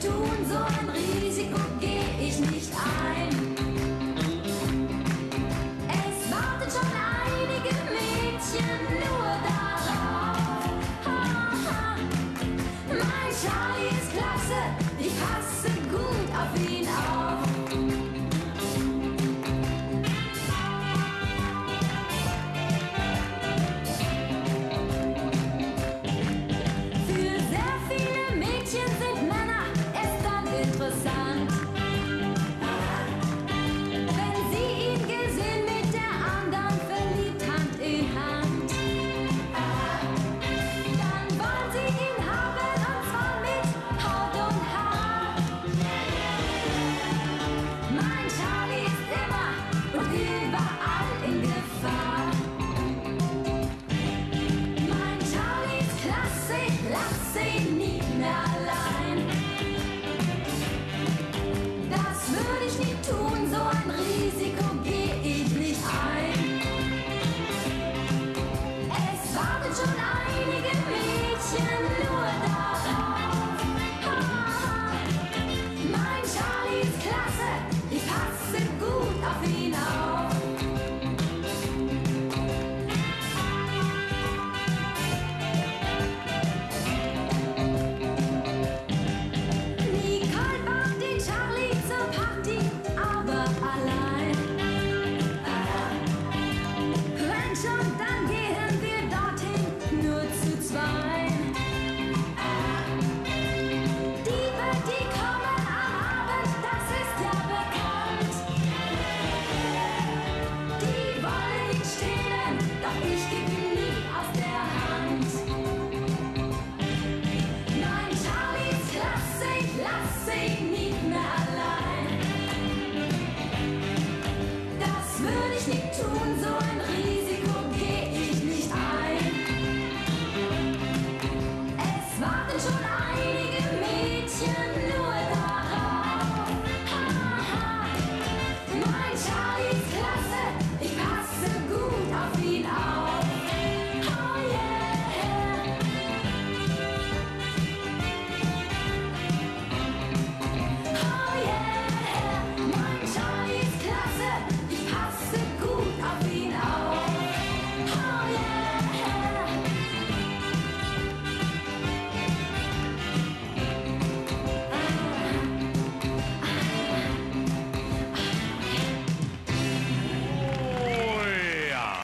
tun soll. Christ.